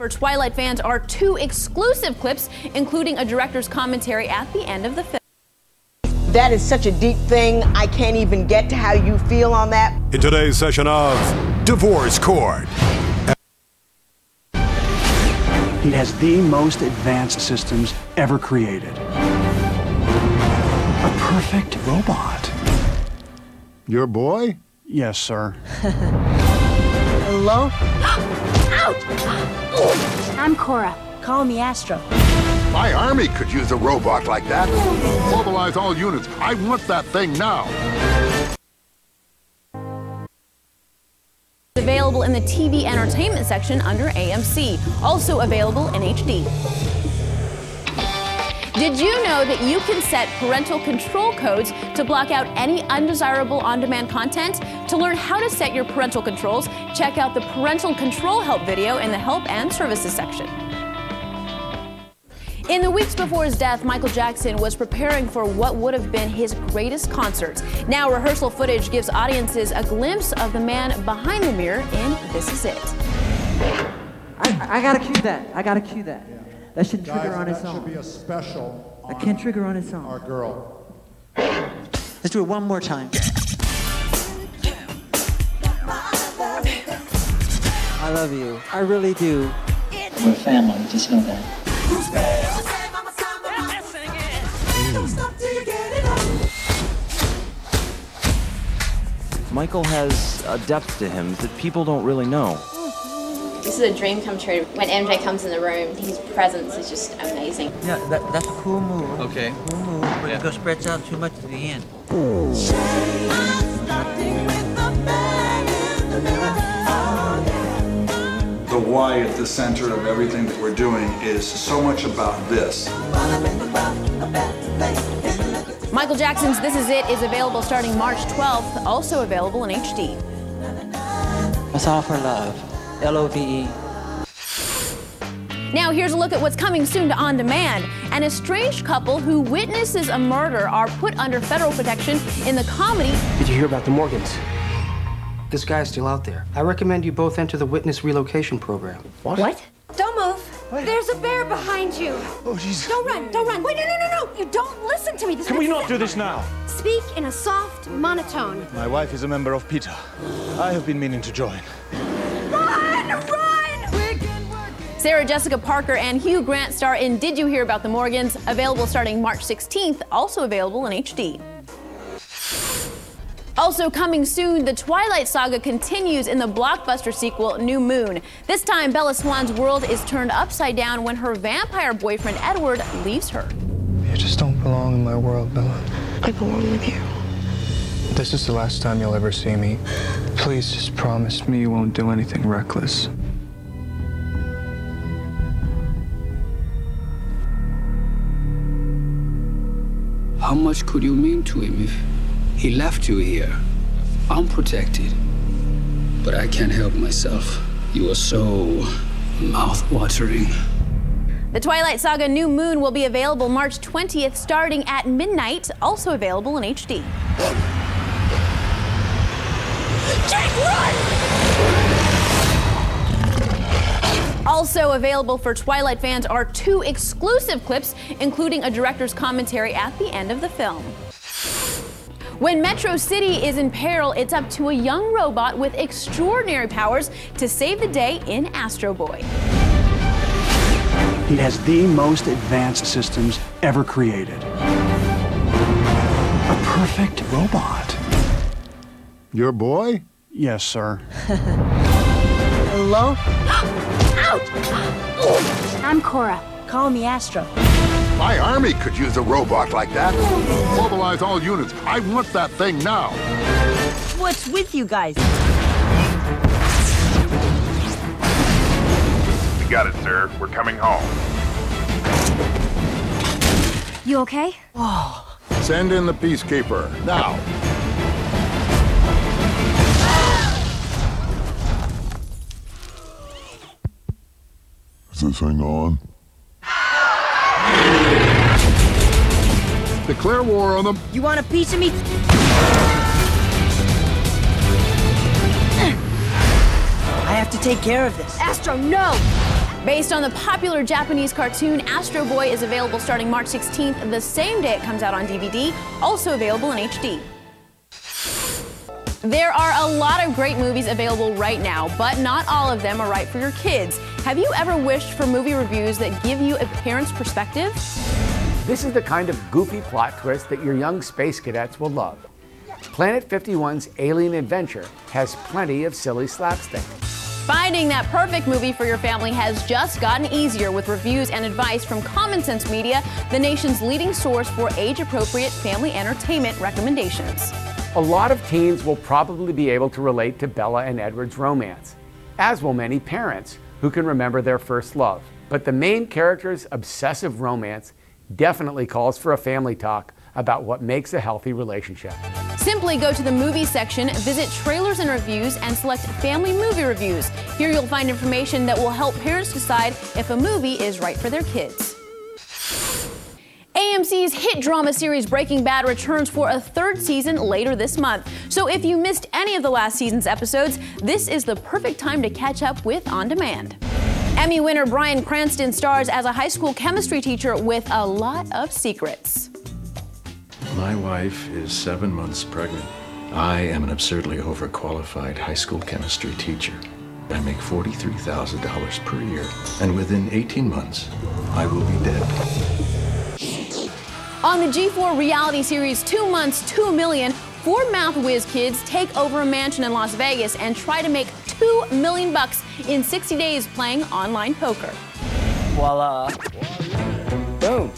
For Twilight fans are two exclusive clips, including a director's commentary at the end of the film. That is such a deep thing. I can't even get to how you feel on that. In today's session of Divorce Court. He has the most advanced systems ever created. A perfect robot. Your boy? Yes, sir. Hello? I'm Cora. Call me Astro. My army could use a robot like that. Mobilize all units. I want that thing now. Available in the TV entertainment section under AMC. Also available in HD. Did you know that you can set parental control codes to block out any undesirable on-demand content? To learn how to set your parental controls, check out the parental control help video in the help and services section. In the weeks before his death, Michael Jackson was preparing for what would have been his greatest concert. Now, rehearsal footage gives audiences a glimpse of the man behind the mirror in This Is It. I, I gotta cue that. I gotta cue that. That should trigger on its that should be own. a special That can trigger on its our own. girl. Let's do it one more time. I love you. I really do. We're family, just know that. Michael has a depth to him that people don't really know. This is a dream come true. When MJ comes in the room, his presence is just amazing. Yeah, that, that's a cool move. Okay. Cool move, but it goes spreads out too much at the end. The why at the center of everything that we're doing is so much about this. Michael Jackson's This Is It is available starting March 12th, also available in HD. That's all for love. L O V E. Now, here's a look at what's coming soon to On Demand. An estranged couple who witnesses a murder are put under federal protection in the comedy Did you hear about the Morgans? This guy's still out there. I recommend you both enter the witness relocation program. What? What? Don't move. There's a bear behind you. Oh, jeez. Don't run. Don't run. Wait, no, no, no, no. You don't listen to me. This Can we not do this now? Speak in a soft monotone. My wife is a member of PETA. I have been meaning to join. Run! Run! Sarah Jessica Parker and Hugh Grant star in Did You Hear About the Morgans? Available starting March 16th, also available in HD. Also coming soon, the Twilight Saga continues in the blockbuster sequel New Moon. This time, Bella Swan's world is turned upside down when her vampire boyfriend Edward leaves her. You just don't belong in my world, Bella. I belong with you. This is the last time you'll ever see me. Please just promise me you won't do anything reckless. How much could you mean to him if he left you here, unprotected? But I can't help myself. You are so mouth-watering. The Twilight Saga New Moon will be available March 20th, starting at midnight, also available in HD. Also available for Twilight fans are two exclusive clips, including a director's commentary at the end of the film. When Metro City is in peril, it's up to a young robot with extraordinary powers to save the day in Astro Boy. He has the most advanced systems ever created. A perfect robot. Your boy? Yes, sir. Hello? I'm Cora. Call me Astro. My army could use a robot like that. Mobilize all units. I want that thing now. What's with you guys? We got it, sir. We're coming home. You okay? Send in the peacekeeper. Now. Is this thing on? Declare war on them. You want a piece of me? I have to take care of this. Astro, no! Based on the popular Japanese cartoon, Astro Boy is available starting March 16th, the same day it comes out on DVD, also available in HD. There are a lot of great movies available right now, but not all of them are right for your kids. Have you ever wished for movie reviews that give you a parent's perspective? This is the kind of goofy plot twist that your young space cadets will love. Planet 51's Alien Adventure has plenty of silly slapstick. Finding that perfect movie for your family has just gotten easier with reviews and advice from Common Sense Media, the nation's leading source for age appropriate family entertainment recommendations. A lot of teens will probably be able to relate to Bella and Edward's romance, as will many parents who can remember their first love. But the main character's obsessive romance definitely calls for a family talk about what makes a healthy relationship. Simply go to the movie section, visit trailers and reviews, and select family movie reviews. Here you'll find information that will help parents decide if a movie is right for their kids. AMC's hit drama series Breaking Bad returns for a third season later this month. So if you missed any of the last season's episodes, this is the perfect time to catch up with On Demand. Emmy winner Bryan Cranston stars as a high school chemistry teacher with a lot of secrets. My wife is seven months pregnant. I am an absurdly overqualified high school chemistry teacher. I make $43,000 per year, and within 18 months, I will be dead. On the G4 reality series Two Months, Two Million, four mouth whiz kids take over a mansion in Las Vegas and try to make two million bucks in 60 days playing online poker. Voila. Boom.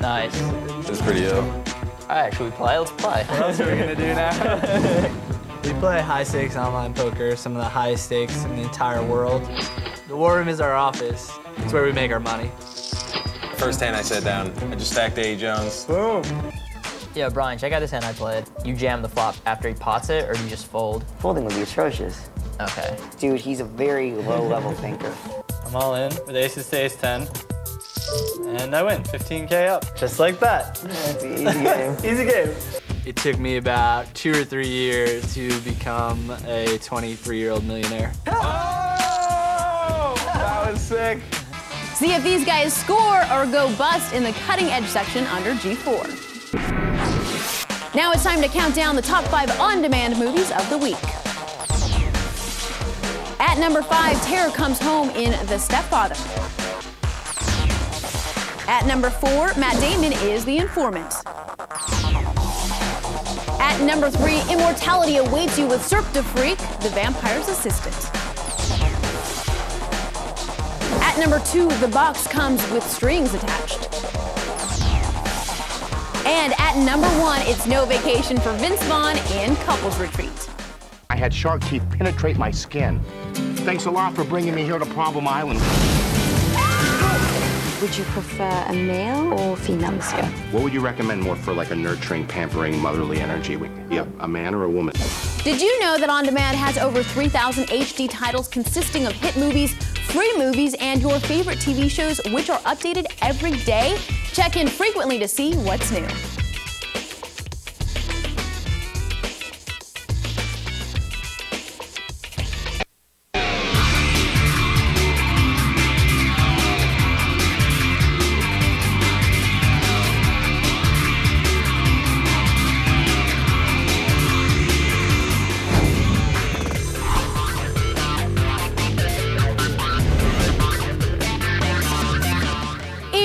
Nice. It's pretty ill. All right, should we play? Let's play. What else are we gonna do now? we play high stakes online poker, some of the highest stakes in the entire world. The war room is our office. It's where we make our money. First hand I set down, I just stacked A. Jones. Boom. Yeah, Brian, check out this hand I played. You jam the flop after he pots it, or do you just fold? Folding would be atrocious. Okay. Dude, he's a very low-level thinker. I'm all in with aces to ace 10. And I win, 15K up, just like that. That's an easy game. easy game. It took me about two or three years to become a 23-year-old millionaire. Oh! That was sick. See if these guys score or go bust in the cutting edge section under G4. Now it's time to count down the top five on demand movies of the week. At number five, Terror Comes Home in The Stepfather. At number four, Matt Damon is The Informant. At number three, Immortality Awaits You with Cirque du Freak, The Vampire's Assistant. Number two, the box comes with strings attached. And at number one, it's no vacation for Vince Vaughn in Couples Retreat. I had shark teeth penetrate my skin. Thanks a lot for bringing me here to Problem Island. Would you prefer a male or female monsieur? What would you recommend more for like a nurturing, pampering, motherly energy? Yeah, a man or a woman? Did you know that On Demand has over 3,000 HD titles consisting of hit movies, free movies, and your favorite TV shows, which are updated every day? Check in frequently to see what's new.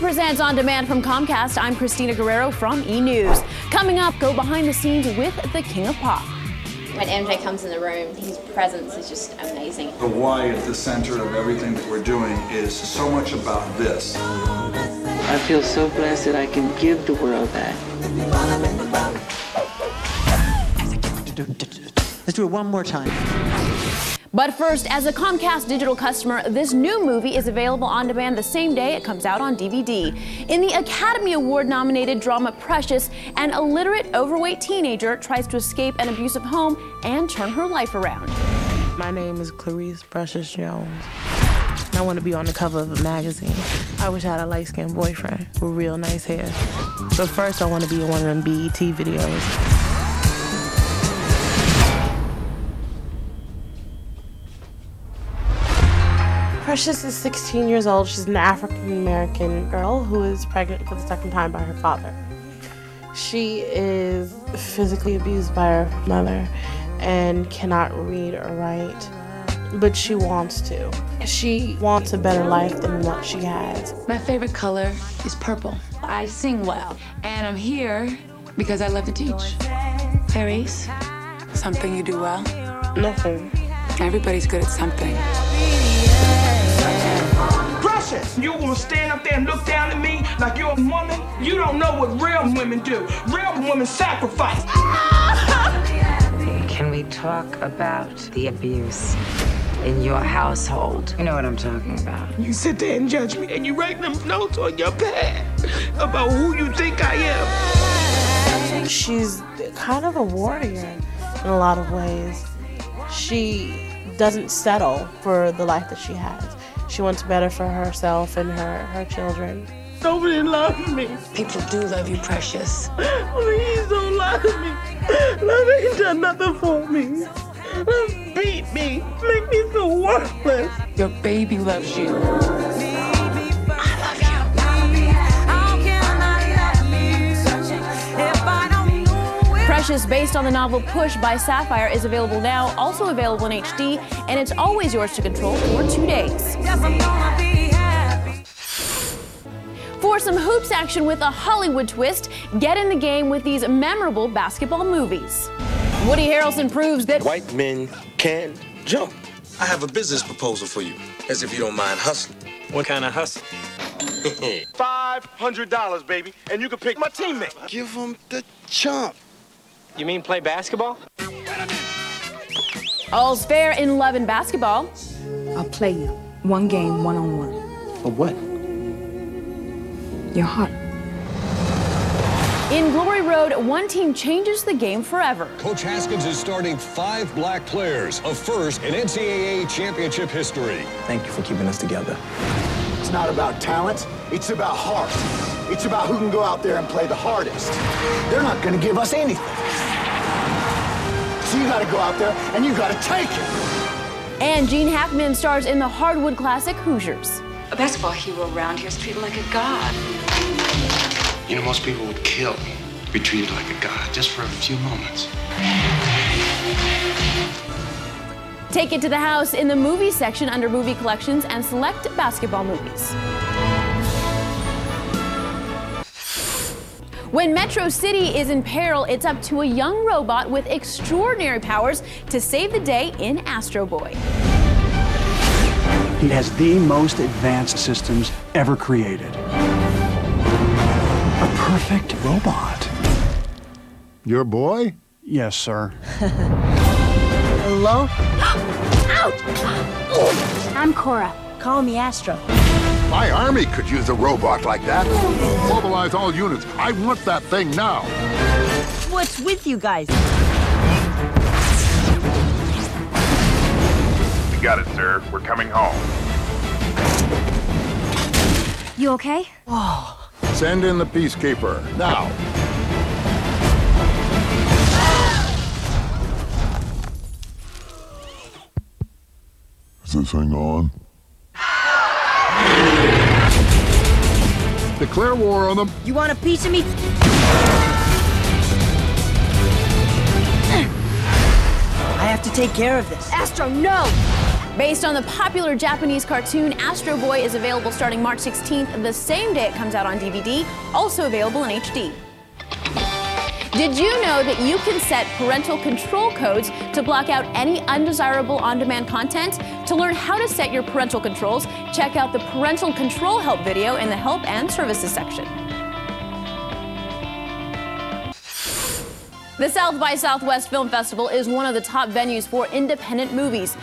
Presents On Demand from Comcast. I'm Kristina Guerrero from E! News. Coming up, go behind the scenes with the King of Pop. When MJ comes in the room, his presence is just amazing. The why at the center of everything that we're doing is so much about this. I feel so blessed that I can give the world that. Let's do it one more time. But first, as a Comcast digital customer, this new movie is available on demand the same day it comes out on DVD. In the Academy Award nominated drama Precious, an illiterate, overweight teenager tries to escape an abusive home and turn her life around. My name is Claireece Precious Jones. I want to be on the cover of a magazine. I wish I had a light skinned boyfriend with real nice hair. But first, I want to be in one of them BET videos. Precious is 16 years old. She's an African American girl who is pregnant for the second time by her father. She is physically abused by her mother and cannot read or write, but she wants to. She wants a better life than what she has. My favorite color is purple. I sing well, and I'm here because I love to teach. Claireece, something you do well? Nothing. Everybody's good at something. Precious, you gonna stand up there and look down at me like you're a woman? You don't know what real women do. Real women sacrifice. Can we talk about the abuse in your household? You know what I'm talking about. You sit there and judge me, and you write them notes on your pad about who you think I am. She's kind of a warrior in a lot of ways. She doesn't settle for the life that she has. She wants better for herself and her, her children. Nobody loves me. People do love you, Precious. Please don't love me. Love ain't done nothing for me. Love beat me, make me feel worthless. Your baby loves you. Precious, based on the novel Push by Sapphire, is available now, also available in HD, and it's always yours to control for two days. For some hoops action with a Hollywood twist, get in the game with these memorable basketball movies. Woody Harrelson proves that white men can jump. I have a business proposal for you, as if you don't mind hustling. What kind of hustle? Five hundred dollars, baby, and you can pick my teammate. Give him the chump. You mean play basketball? all's fair in love and basketball. I'll play you. One game, one on one. For what? Your heart. In Glory Road, one team changes the game forever. Coach Haskins is starting five black players, a first in NCAA championship history. Thank you for keeping us together. It's not about talent, it's about heart. It's about who can go out there and play the hardest. They're not going to give us anything. So you got to go out there and you got to take it. And Gene Hackman stars in the Hardwood classic Hoosiers. A basketball hero around here is treated like a god. You know, most people would kill to be treated like a god just for a few moments. Take it to the house in the movie section under movie collections and select basketball movies. When Metro City is in peril, it's up to a young robot with extraordinary powers to save the day in Astro Boy. He has the most advanced systems ever created. A perfect robot. Your boy? Yes, sir. Hello? I'm Cora. Call me Astro. My army could use a robot like that. Mobilize all units. I want that thing now. What's with you guys? We got it, sir. We're coming home. You okay? Oh. Send in the peacekeeper. Now. Is this thing on? Declare war on them. You want a piece of me? I have to take care of this. Astro, no! Based on the popular Japanese cartoon, Astro Boy is available starting March 16th, the same day it comes out on DVD, also available in HD. Did you know that you can set parental control codes to block out any undesirable on-demand content? To learn how to set your parental controls, check out the Parental Control Help video in the Help and Services section. The South by Southwest Film Festival is one of the top venues for independent movies.